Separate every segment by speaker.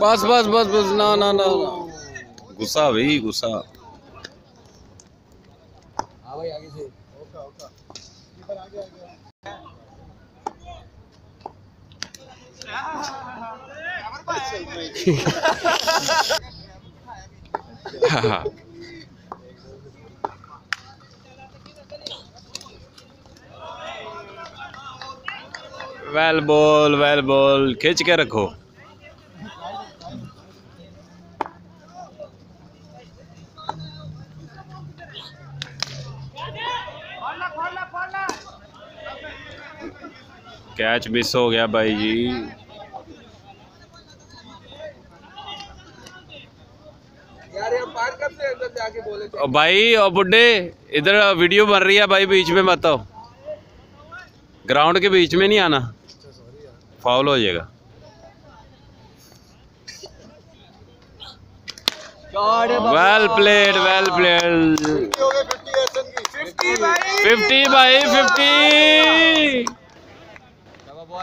Speaker 1: बस बस बस बस ना ना ना। गुस्सा भाई गुस्सा।
Speaker 2: भाई आगे से। ओका ओका। कीपर आगे आगे।
Speaker 1: वेल बॉल वेल बॉल खींच के रखो। कैच मिस हो गया भाई जी। ओ भाई और बुड्ढे इधर वीडियो बन रही है भाई बीच में मत आओ। ग्राउंड के बीच में नहीं आना। फाउल हो जाएगा। वेल प्लेड वेल प्लेड
Speaker 2: हो गए 50 एसन की 50 भाई।
Speaker 1: फिफ्टी भाई फिफ्टी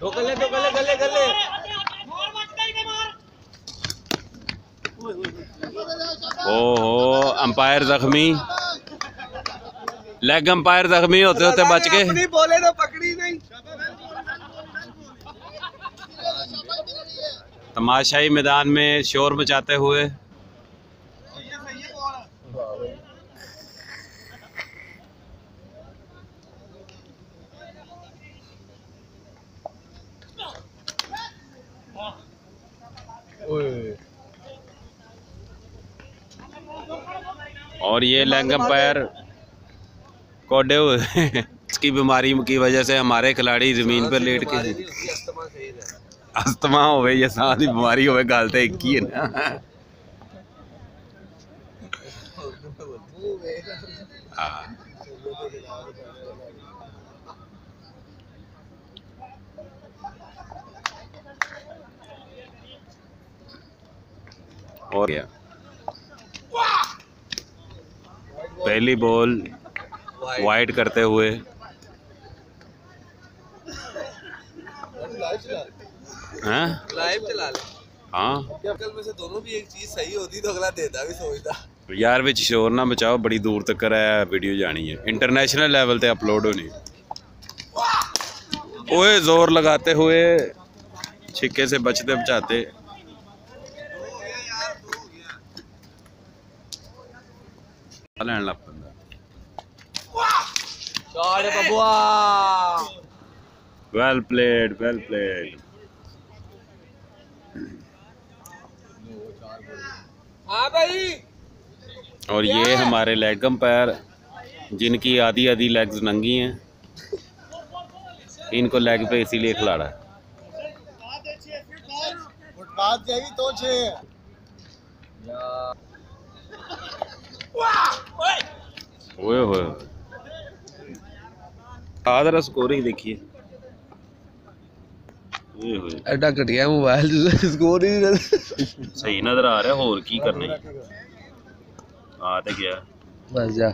Speaker 2: दो गले दो गले गले गले।
Speaker 1: ओहो अंपायर जख्मी। लेग अंपायर जख्मी होते होते बच गए।
Speaker 2: अपनी बोले तो पकड़ी नहीं।
Speaker 1: तमाशाई मैदान में शोर मचाते हुए और ये लेग अंपायर कोडे इसकी बीमारी की वजह से हमारे खिलाड़ी ज़मीन पर लेट के
Speaker 2: है
Speaker 1: अस्थमा होवे या सांस की बीमारी होवे गल तो एक ही है ना। हाँ। और क्या पहली बॉल वाइड करते हुए हैं
Speaker 2: लाइव चला ले
Speaker 1: हाँ
Speaker 2: कल में से दोनों भी एक चीज सही होती तो अगला देता भी सोचता
Speaker 1: ਯਾਰ ਵਿੱਚ ਸ਼ੋਰ ਨਾ ਮਚਾਓ ਬੜੀ ਦੂਰ ਤੱਕ ਇਹ ਵੀਡੀਓ ਜਾਣੀ ਹੈ इंटरनेशनल लेवल पे अपलोड होनी ओए जोर लगाते हुए छिक्के से बचते बचाते ਲੈਣ ਲੱਗ ਪੈਂਦਾ
Speaker 2: शॉट बबुआ
Speaker 1: वेल प्लेड वेल प्लेड
Speaker 2: हाँ भाई
Speaker 1: और ये हमारे लेग अंपायर जिनकी आधी आधी लेग्स नंगी हैं इनको लेग पे इसीलिए खिलाड़ा है
Speaker 2: फुटपाथ जाएगी तो छे
Speaker 1: ओए होए आ जरा स्कोरिंग देखिए ओए होए
Speaker 2: एडा घटिया मोबाइल स्कोर ही नहीं
Speaker 1: ਸਹੀ ਨਜ਼ਰ ਆ ਰਿਹਾ ਹੋਰ ਕੀ ਕਰਨਾ ਆ ਤੇ ਗਿਆ
Speaker 2: बस जा